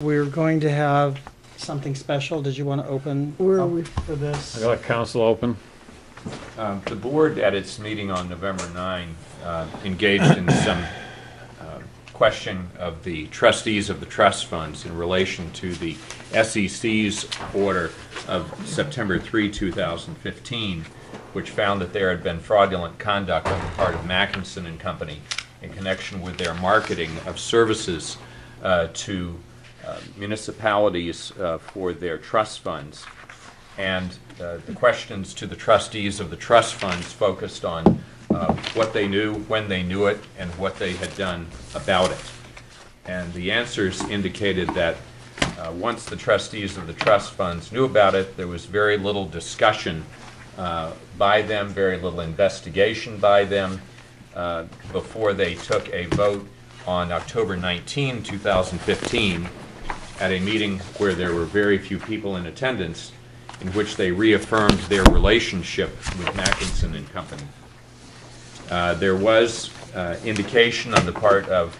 We're going to have something special. Did you want to open Where are up we? for this? I got council open. Um, The board, at its meeting on November 9, uh, engaged in some uh, question of the trustees of the trust funds in relation to the SEC's order of September 3, 2015, which found that there had been fraudulent conduct on the part of Mackinson and Company in connection with their marketing of services uh, to municipalities uh, for their trust funds. And uh, the questions to the trustees of the trust funds focused on uh, what they knew, when they knew it, and what they had done about it. And the answers indicated that uh, once the trustees of the trust funds knew about it, there was very little discussion uh, by them, very little investigation by them, uh, before they took a vote on October 19, 2015, at a meeting where there were very few people in attendance, in which they reaffirmed their relationship with Mackinson and Company. Uh, There was uh, indication on the part of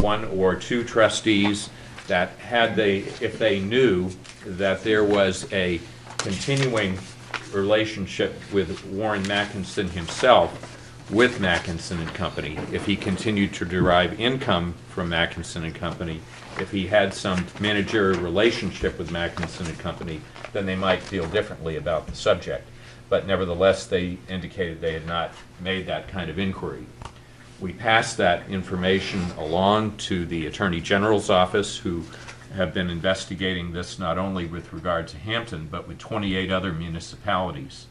one or two trustees that had they, if they knew that there was a continuing relationship with Warren Mackinson himself, with Mackinson and Company, if he continued to derive income from Mackinson and Company, if he had some managerial relationship with Mackinson and Company, then they might feel differently about the subject. But nevertheless, they indicated they had not made that kind of inquiry. We passed that information along to the Attorney General's office, who have been investigating this not only with regard to Hampton, but with 28 other municipalities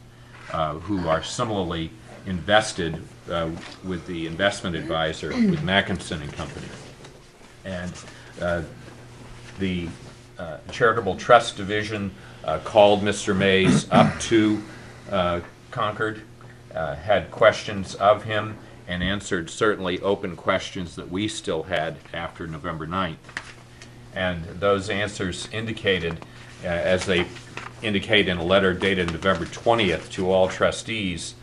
uh, who are similarly invested uh, with the investment advisor, with Mackinson and Company. And uh, the uh, Charitable Trust Division uh, called Mr. Mays up to uh, Concord, uh, had questions of him, and answered certainly open questions that we still had after November 9th. And those answers indicated, uh, as they indicate in a letter dated November 20th to all trustees,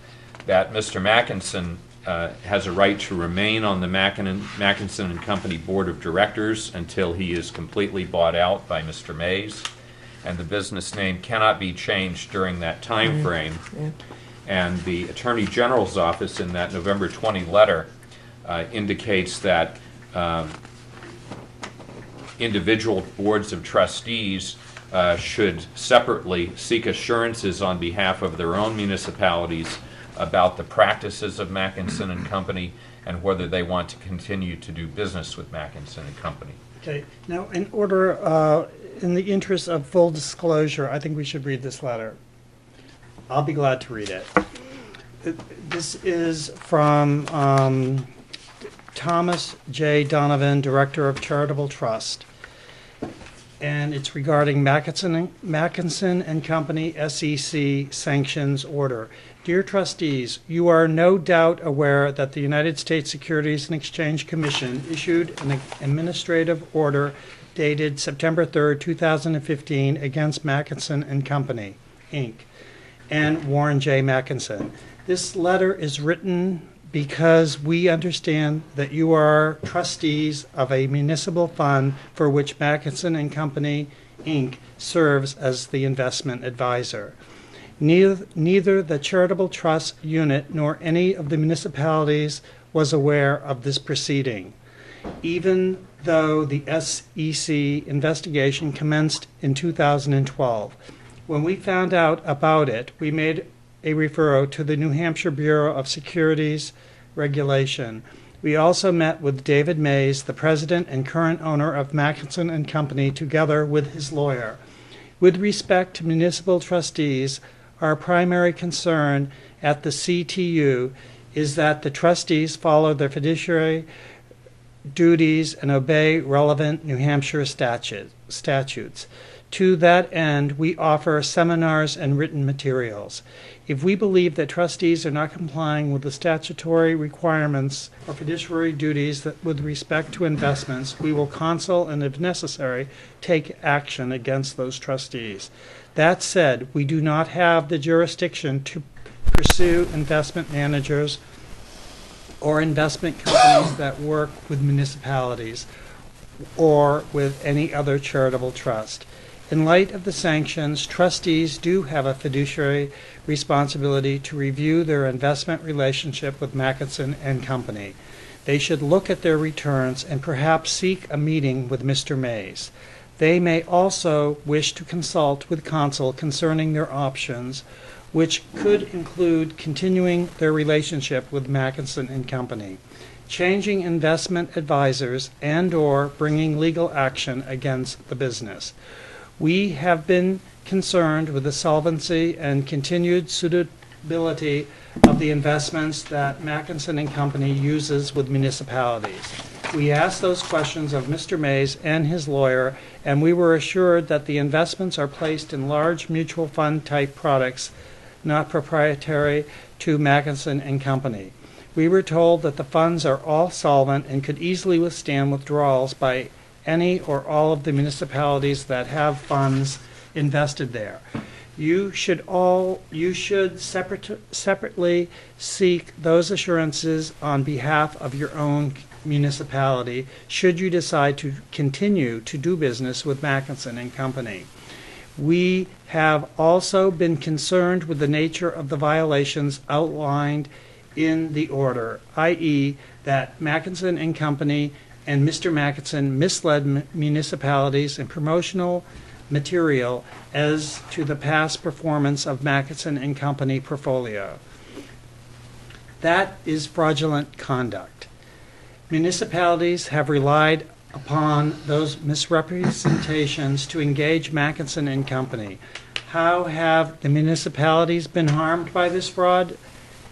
that Mr. Mackinson uh, has a right to remain on the Mackin- Mackinson and Company Board of Directors until he is completely bought out by Mr. Mays, and the business name cannot be changed during that time frame. yeah. And the Attorney General's office in that November 20 letter uh, indicates that um, individual boards of trustees uh, should separately seek assurances on behalf of their own municipalities about the practices of Mackinson and Company and whether they want to continue to do business with Mackinson and Company. Okay, now, in order, uh, in the interest of full disclosure, I think we should read this letter. I'll be glad to read it. This is from um, Thomas J. Donovan, Director of Charitable Trust. And it's regarding Mackinson, Mackinson and Company SEC sanctions order. Dear trustees, you are no doubt aware that the United States Securities and Exchange Commission issued an administrative order dated September 3rd, 2015 against Mackinson and Company, Inc., and Warren J. Mackinson. This letter is written because we understand that you are trustees of a municipal fund for which Mackinson and Company, Inc. serves as the investment advisor. Neither, neither the charitable trust unit nor any of the municipalities was aware of this proceeding, even though the SEC investigation commenced in 2012. When we found out about it, we made a referral to the New Hampshire Bureau of Securities Regulation. We also met with David Mays, the president and current owner of Mackinson and Company, together with his lawyer. With respect to municipal trustees, our primary concern at the CTU is that the trustees follow their fiduciary duties and obey relevant New Hampshire statute, statutes. To that end, we offer seminars and written materials. If we believe that trustees are not complying with the statutory requirements or fiduciary duties that, with respect to investments, we will counsel and, if necessary, take action against those trustees. That said, we do not have the jurisdiction to pursue investment managers or investment companies that work with municipalities or with any other charitable trust. In light of the sanctions, trustees do have a fiduciary responsibility to review their investment relationship with Mackinson and Company. They should look at their returns and perhaps seek a meeting with Mr. Mays. They may also wish to consult with counsel concerning their options, which could include continuing their relationship with Mackinson and Company, changing investment advisors, and/or bringing legal action against the business. We have been concerned with the solvency and continued suitability of the investments that Mackinson and Company uses with municipalities. We asked those questions of Mr. Mays and his lawyer, and we were assured that the investments are placed in large mutual fund type products, not proprietary to Mackinson and Company. We were told that the funds are all solvent and could easily withstand withdrawals by any or all of the municipalities that have funds invested there. You should all, you should separate, separately seek those assurances on behalf of your own municipality, should you decide to continue to do business with Mackinson and Company. We have also been concerned with the nature of the violations outlined in the order, i.e., that Mackinson and Company and Mr. Mackinson misled municipalities in promotional material as to the past performance of Mackinson and Company portfolio. That is fraudulent conduct. Municipalities have relied upon those misrepresentations to engage Mackinson and Company. How have the municipalities been harmed by this fraud?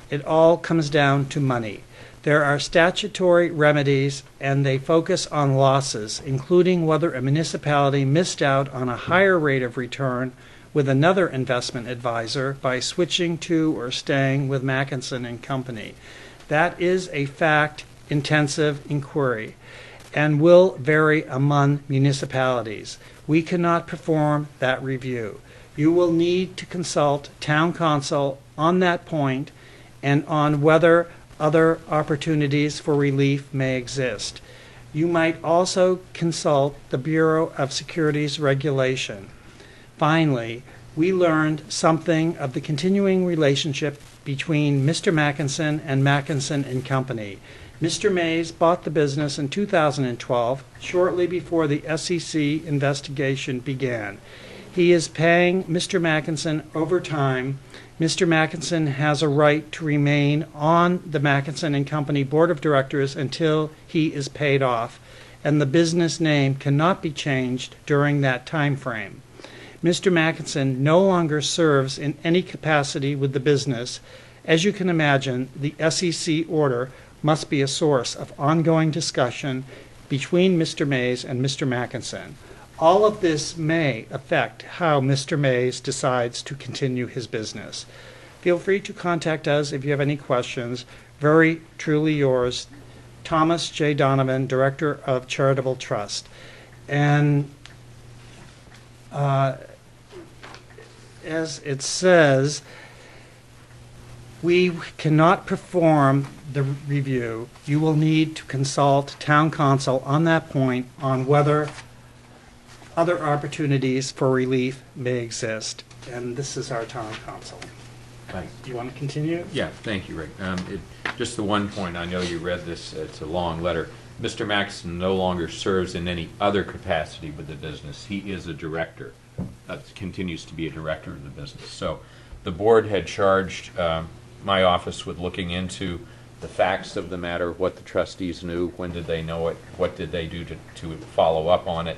It all comes down to money. There are statutory remedies, and they focus on losses, including whether a municipality missed out on a higher rate of return with another investment advisor by switching to or staying with Mackinson and Company. That is a fact intensive inquiry and will vary among municipalities. We cannot perform that review. You will need to consult town counsel on that point and on whether other opportunities for relief may exist. You might also consult the Bureau of Securities Regulation. Finally, we learned something of the continuing relationship between Mr. Mackinson and Mackinson and Company. Mr. Mays bought the business in 2012, shortly before the SEC investigation began. He is paying Mr. Mackinson over time. Mr. Mackinson has a right to remain on the Mackinson and Company Board of Directors until he is paid off, and the business name cannot be changed during that time frame. Mr. Mackinson no longer serves in any capacity with the business. As you can imagine, the SEC order must be a source of ongoing discussion between Mr. Mays and Mr. Mackinson. All of this may affect how Mr. Mays decides to continue his business. Feel free to contact us if you have any questions. Very truly yours, Thomas J. Donovan, Director of Charitable Trust. And uh, as it says, we cannot perform the review. You will need to consult town counsel on that point on whether other opportunities for relief may exist. And this is our town counsel. Right. Do you want to continue? Yeah, thank you, Rick. Um, it- Just the one point, I know you read this, it's a long letter. Mr. Maxon no longer serves in any other capacity with the business. He is a director, uh, continues to be a director of the business. So the board had charged um, my office with looking into the facts of the matter, what the trustees knew, when did they know it, what did they do to to follow up on it.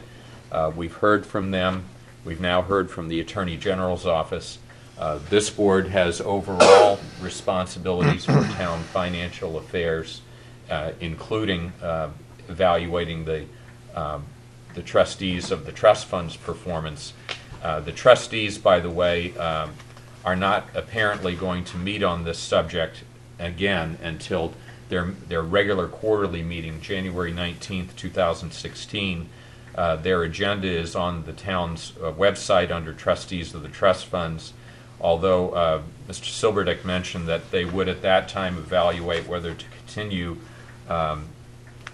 Uh, We've heard from them. We've now heard from the Attorney General's office. Uh, This board has overall responsibilities for town financial affairs, uh, including uh, evaluating the um, the trustees of the trust fund's performance. Uh, The trustees, by the way, um, are not apparently going to meet on this subject again until their, their regular quarterly meeting, January 19th, 2016. Uh, Their agenda is on the town's uh, website under trustees of the trust funds, although uh, Mr. Silberdick mentioned that they would at that time evaluate whether to continue um,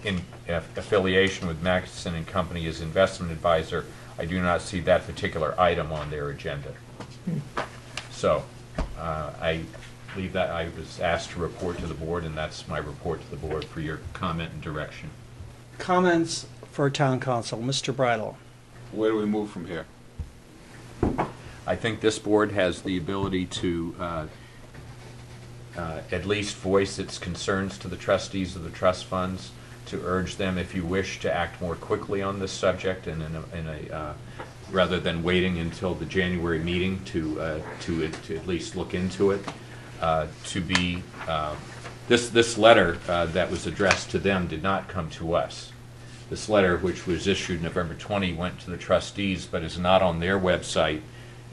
in aff- affiliation with Matheson and Company as investment advisor, I do not see that particular item on their agenda. So, uh, I leave that, I was asked to report to the board, and that's my report to the board for your comment and direction. Comments for town counsel, Mr. Bridle. Where do we move from here? I think this board has the ability to uh, uh, at least voice its concerns to the trustees of the trust funds, to urge them, if you wish, to act more quickly on this subject and in a, in a, uh, rather than waiting until the January meeting to, uh, to, to at least look into it, uh, to be, uh, this, this letter uh, that was addressed to them did not come to us. This letter, which was issued November 20, went to the trustees, but is not on their website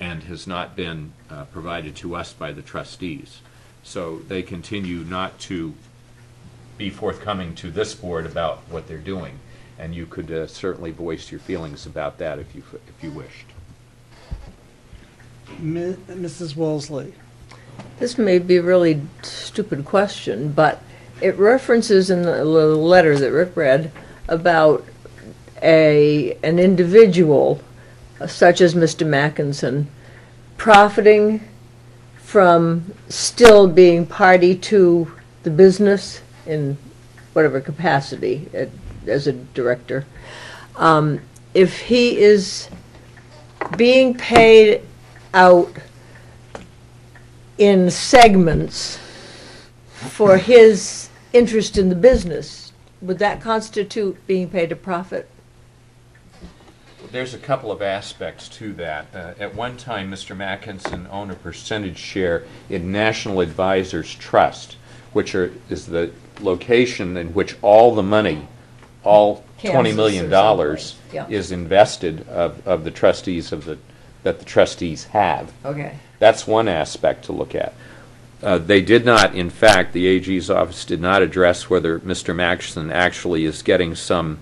and has not been uh, provided to us by the trustees. So they continue not to be forthcoming to this board about what they're doing. And you could uh, certainly voice your feelings about that if you, if you wished. Mi- Mrs. Wolseley. This may be a really stupid question, but it references in the letter that Rick read about a, an individual such as Mr. Mackinson profiting from still being party to the business in whatever capacity uh, as a director. Um, If he is being paid out in segments for his interest in the business, would that constitute being paid a profit? There's a couple of aspects to that. Uh, At one time, Mr. Mackinson owned a percentage share in National Advisors Trust, which are, is the location in which all the money, all $20 Kansas million or dollars someplace, yeah. is invested of, of the trustees of the, that the trustees have. Okay. That's one aspect to look at. Uh, They did not, in fact, the AG's office did not address whether Mr. Maxson actually is getting some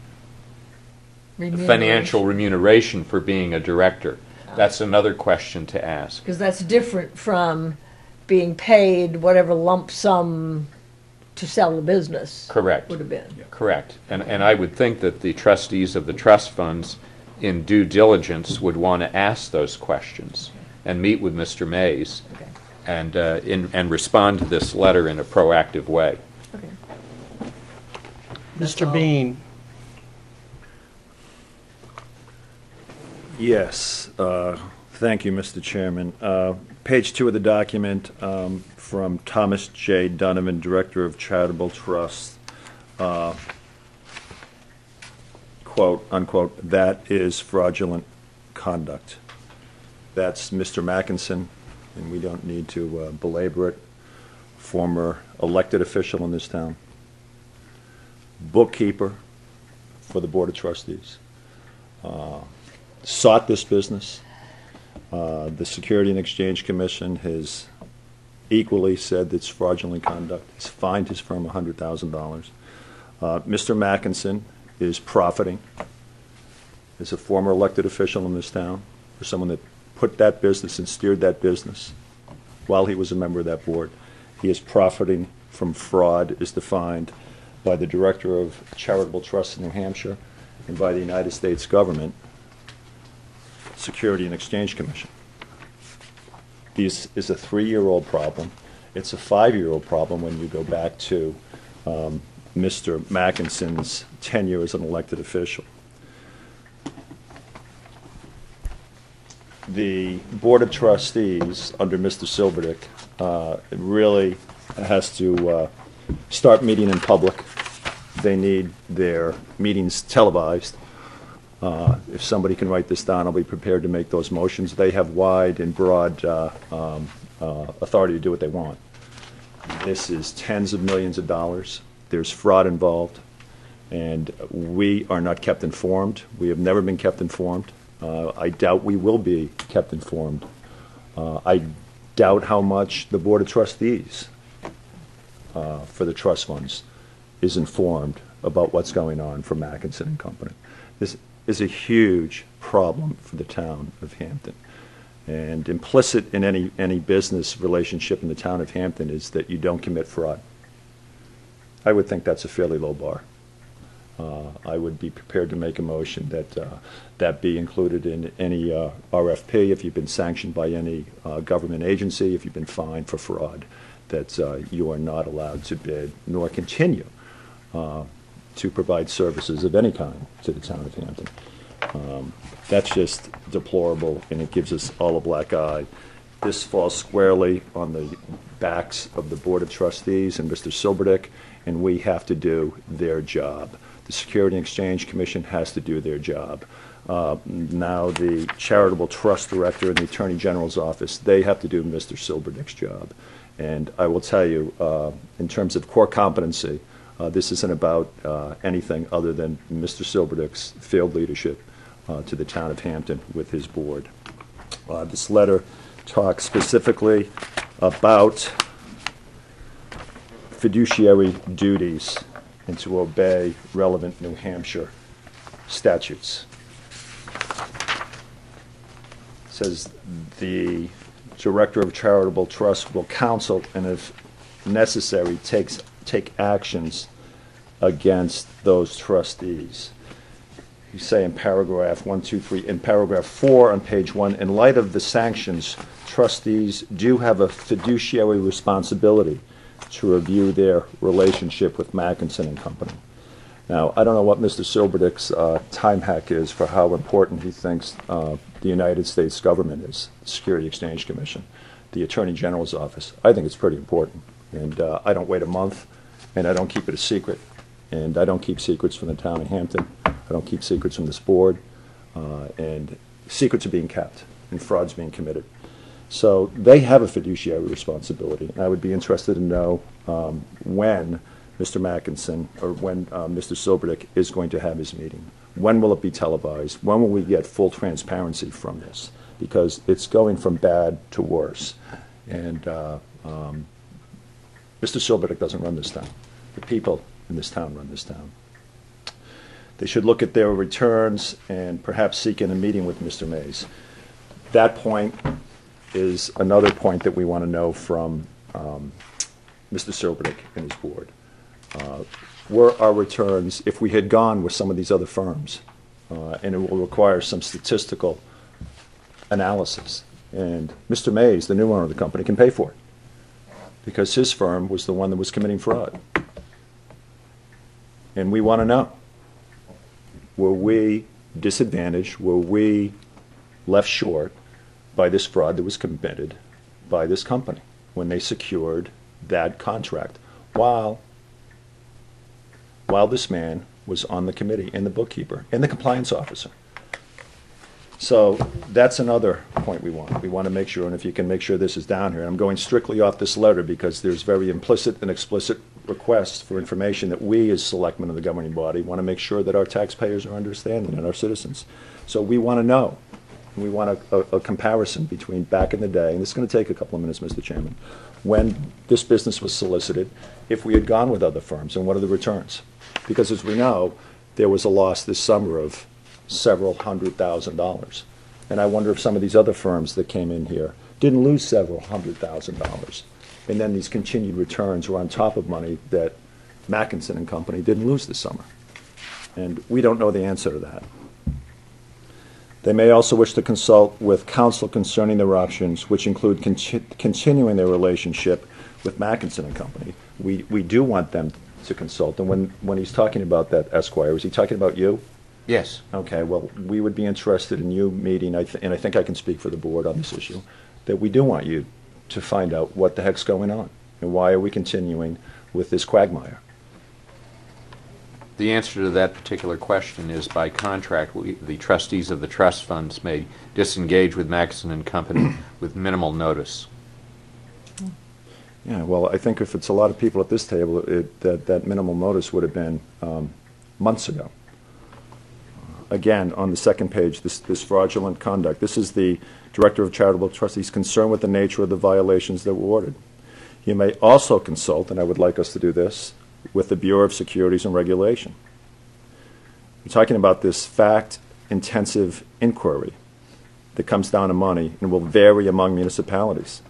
financial remuneration for being a director. That's another question to ask. Because that's different from being paid whatever lump sum to sell the business. Correct. Would have been. Correct. And, and I would think that the trustees of the trust funds, in due diligence, would want to ask those questions and meet with Mr. Mays Okay. and, uh, in- and respond to this letter in a proactive way. Okay. Mr. Bean. Yes, uh, thank you, Mr. Chairman. Uh, Page two of the document um, from Thomas J. Donovan, Director of Charitable Trust. uh, Quote, unquote, "That is fraudulent conduct." That's Mr. Mackinson, and we don't need to uh, belabor it, former elected official in this town, bookkeeper for the Board of Trustees sought this business. Uh, The Security and Exchange Commission has equally said it's fraudulent conduct. It's fined his firm $100,000. Uh, Mr. Mackinson is profiting as a former elected official in this town, or someone that put that business and steered that business while he was a member of that board. He is profiting from fraud as defined by the Director of Charitable Trusts in New Hampshire and by the United States government Security and Exchange Commission. This is a three-year-old problem. It's a five-year-old problem when you go back to um, Mr. Mackinson's tenure as an elected official. The Board of Trustees, under Mr. Silverdick, uh, really has to uh, start meeting in public. They need their meetings televised. Uh, If somebody can write this down, I'll be prepared to make those motions. They have wide and broad uh, um, uh, authority to do what they want. This is tens of millions of dollars. There's fraud involved, and we are not kept informed. We have never been kept informed. Uh, I doubt we will be kept informed. Uh, I doubt how much the Board of Trustees uh, for the trust funds is informed about what's going on for Mackinson and Company. This is a huge problem for the town of Hampton. And implicit in any, any business relationship in the town of Hampton is that you don't commit fraud. I would think that's a fairly low bar. uh, I would be prepared to make a motion that uh, that be included in any uh, RFP if you've been sanctioned by any uh, government agency, if you've been fined for fraud, that uh, you are not allowed to bid nor continue uh, to provide services of any kind to the town of Hampton. Um, That's just deplorable, and it gives us all a black eye. This falls squarely on the backs of the Board of Trustees and Mr. Silberdick, and we have to do their job. The Security and Exchange Commission has to do their job. Uh, Now, the Charitable Trust Director and the Attorney General's Office, they have to do Mr. Silberdick's job. And I will tell you, uh, in terms of core competency, uh, this isn't about uh, anything other than Mr. Silberdick's failed leadership uh, to the town of Hampton with his board. Uh, This letter talks specifically about fiduciary duties and to obey relevant New Hampshire statutes. Says the Director of Charitable Trust will counsel and if necessary, takes, take actions against those trustees. You say in paragraph one, two, three, in paragraph four on page one, in light of the sanctions, trustees do have a fiduciary responsibility to review their relationship with Mackinson and Company. Now, I don't know what Mr. Silberdick's uh, time hack is for how important he thinks uh, the United States government is, the Security Exchange Commission, the Attorney General's office. I think it's pretty important. And uh, I don't wait a month, and I don't keep it a secret. And I don't keep secrets from the town of Hampton. I don't keep secrets from this board. Uh, And secrets are being kept, and fraud's being committed. So they have a fiduciary responsibility. I would be interested to know um, when Mr. Mackinson, or when uh, Mr. Silberdick is going to have his meeting. When will it be televised? When will we get full transparency from this? Because it's going from bad to worse. And uh, um, Mr. Silberdick doesn't run this town. The people in this town run this town. They should look at their returns and perhaps seek in a meeting with Mr. Mays. That point is another point that we want to know from um, Mr. Silberdick and his board. Uh, Were our returns, if we had gone with some of these other firms, uh, and it will require some statistical analysis, and Mr. Mays, the new owner of the company, can pay for it, because his firm was the one that was committing fraud. And we want to know, were we disadvantaged, were we left short by this fraud that was committed by this company when they secured that contract while while this man was on the committee and the bookkeeper and the compliance officer. So that's another point we want. We want to make sure, and if you can make sure this is down here, I'm going strictly off this letter because there's very implicit and explicit requests for information that we as selectmen of the governing body want to make sure that our taxpayers are understanding and our citizens. So we want to know. We want a, a, a comparison between back in the day, and this is going to take a couple of minutes, Mr. Chairman, when this business was solicited, if we had gone with other firms, and what are the returns? Because as we know, there was a loss this summer of several hundred thousand dollars. And I wonder if some of these other firms that came in here didn't lose several hundred thousand dollars. And then these continued returns were on top of money that Mackinson and Company didn't lose this summer. And we don't know the answer to that. They may also wish to consult with counsel concerning their options, which include conti- continuing their relationship with Mackinson and Company. We, we do want them to consult. And when, when he's talking about that, Esquire, is he talking about you? Yes. Okay, well, we would be interested in you meeting, I thi- and I think I can speak for the board on this issue, that we do want you to find out what the heck's going on, and why are we continuing with this quagmire? The answer to that particular question is by contract, we, the trustees of the trust funds may disengage with Maxon and Company with minimal notice. Yeah, well, I think if it's a lot of people at this table, it, that, that minimal notice would have been um, months ago. Again, on the second page, this, this fraudulent conduct, this is the Director of Charitable Trustees concerned with the nature of the violations that were ordered. You may also consult, and I would like us to do this, with the Bureau of Securities and Regulation. We're talking about this fact-intensive inquiry that comes down to money and will vary among municipalities.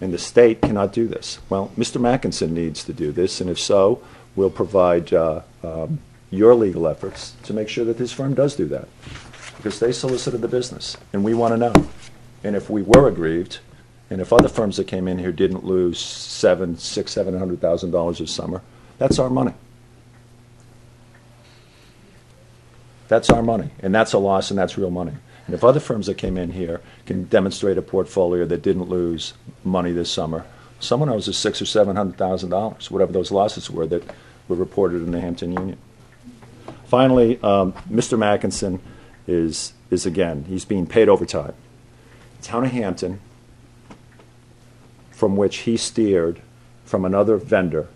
And the state cannot do this. Well, Mr. Mackinson needs to do this, and if so, we'll provide uh, um, your legal efforts to make sure that this firm does do that. Because they solicited the business, and we want to know. And if we were aggrieved, and if other firms that came in here didn't lose seven, six, seven hundred thousand dollars this summer, that's our money. That's our money, and that's a loss, and that's real money. And if other firms that came in here can demonstrate a portfolio that didn't lose money this summer, someone owes us six or seven hundred thousand dollars, whatever those losses were that were reported in the Hampton Union. Finally, um, Mr. Mackinson is, is again, he's being paid overtime. Town of Hampton, from which he steered from another vendor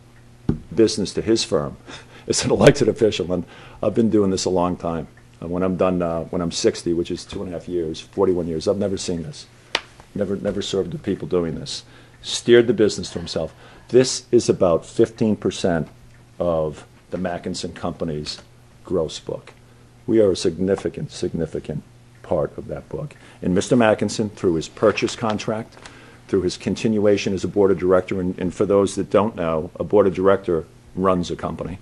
business to his firm, as an elected official, and I've been doing this a long time. And when I'm done, uh, when I'm 60, which is two and a half years, 41 years, I've never seen this. Never, never served the people doing this. Steered the business to himself. This is about 15% of the Mackinson Company's gross book. We are a significant, significant part of that book. And Mr. Mackinson, through his purchase contract, through his continuation as a board of director, and, and for those that don't know, a board of director runs a company.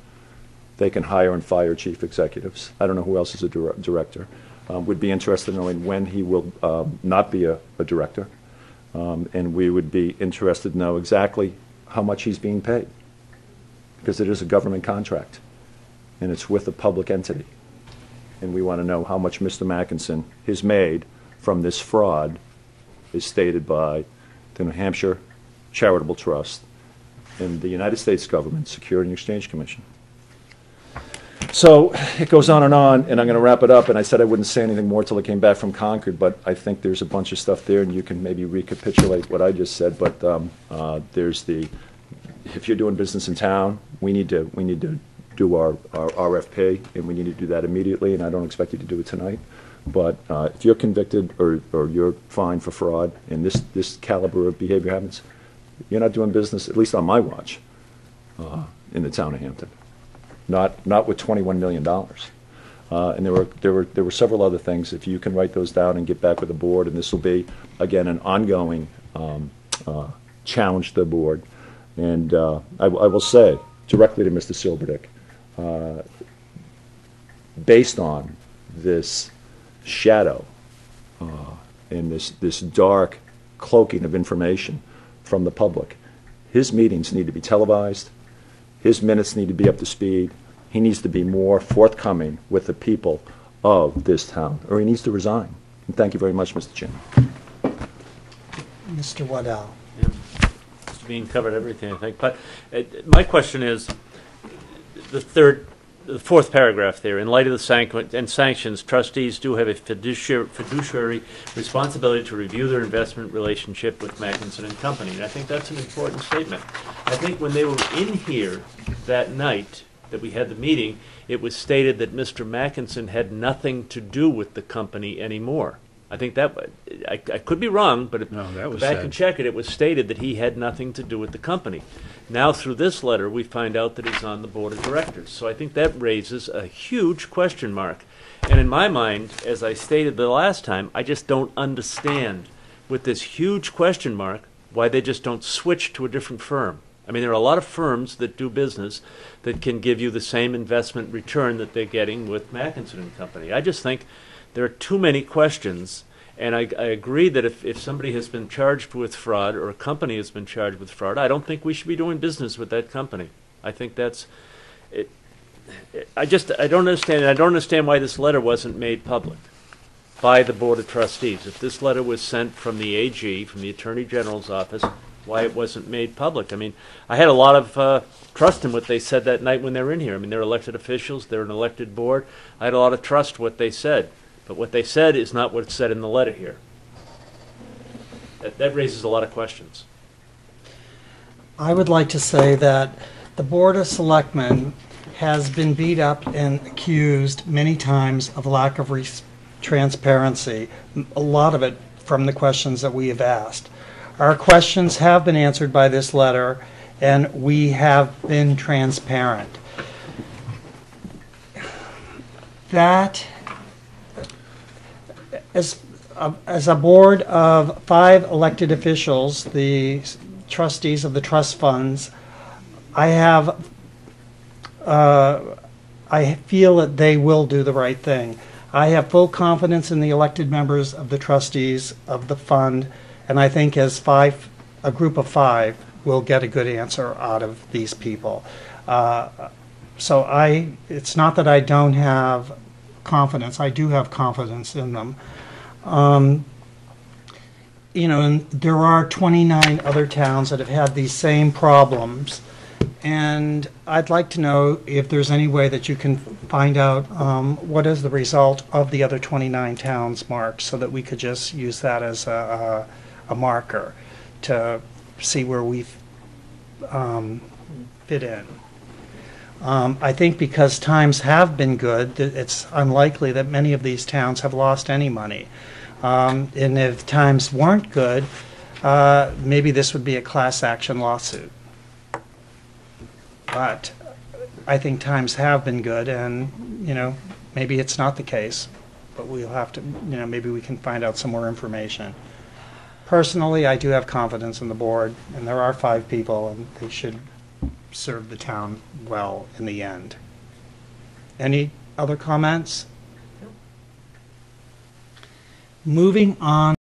They can hire and fire chief executives. I don't know who else is a dir- director. Um, would be interested in knowing when he will um, not be a, a director. Um, and we would be interested to know exactly how much he's being paid. Because it is a government contract, and it's with a public entity. And we want to know how much Mr. Mackinson has made from this fraud, as stated by the New Hampshire Charitable Trust and the United States Government Security and Exchange Commission. So it goes on and on, and I'm going to wrap it up. And I said I wouldn't say anything more till I came back from Concord, but I think there's a bunch of stuff there, and you can maybe recapitulate what I just said. But um, uh, there's the, if you're doing business in town, we need to we need to do our, our RFP, and we need to do that immediately. And I don't expect you to do it tonight. But uh, if you're convicted or, or you're fined for fraud, and this this caliber of behavior happens, you're not doing business, at least on my watch, uh, in the town of Hampton not, not with $21 million. Uh, And there were, there were, there were several other things. If you can write those down and get back with the board, and this will be, again, an ongoing um, uh, challenge to the board. And uh, I I will say directly to Mr. Silverdick, uh, based on this shadow uh, and this, this dark cloaking of information from the public, his meetings need to be televised, his minutes need to be up to speed. He needs to be more forthcoming with the people of this town, or he needs to resign. And thank you very much, Mr. Chairman. Mr. Waddell. Mr. Bean covered everything, I think. But uh, my question is, the third, the fourth paragraph there, in light of the and sanctions, trustees do have a fiduciary, fiduciary responsibility to review their investment relationship with Mackinson and Company. And I think that's an important statement. I think when they were in here that night that we had the meeting, it was stated that Mr. Mackinson had nothing to do with the company anymore. I think that, I, I could be wrong, but if No, that was back said. and check it, it was stated that he had nothing to do with the company. Now, through this letter, we find out that he's on the board of directors. So I think that raises a huge question mark. And in my mind, as I stated the last time, I just don't understand with this huge question mark why they just don't switch to a different firm. I mean, there are a lot of firms that do business that can give you the same investment return that they're getting with Mackinson and Company. I just think there are too many questions. And I, I agree that if, if somebody has been charged with fraud or a company has been charged with fraud, I don't think we should be doing business with that company. I think that's, it, it, I just, I don't understand, I don't understand why this letter wasn't made public by the Board of Trustees. If this letter was sent from the AG, from the Attorney General's office, why it wasn't made public. I mean, I had a lot of uh, trust in what they said that night when they were in here. I mean, they're elected officials, they're an elected board. I had a lot of trust what they said. But what they said is not what's said in the letter here. That, that raises a lot of questions. I would like to say that the Board of Selectmen has been beat up and accused many times of lack of transparency, a lot of it from the questions that we have asked. Our questions have been answered by this letter, and we have been transparent. That, as, uh, as a board of five elected officials, the trustees of the trust funds, I have, uh, I feel that they will do the right thing. I have full confidence in the elected members of the trustees of the fund, and I think as five, a group of five, will get a good answer out of these people. Uh, So I, it's not that I don't have confidence, I do have confidence in them. Um, You know, and there are 29 other towns that have had these same problems. And I'd like to know if there's any way that you can find out um, what is the result of the other 29 towns marked, so that we could just use that as a, a a marker to see where we um, fit in. Um, I think because times have been good, it's unlikely that many of these towns have lost any money. Um, And if times weren't good, uh, maybe this would be a class action lawsuit. But I think times have been good, and, you know, maybe it's not the case, but we'll have to, you know, maybe we can find out some more information. Personally, I do have confidence in the board, and there are five people, and they should serve the town well in the end. Any other comments? Moving on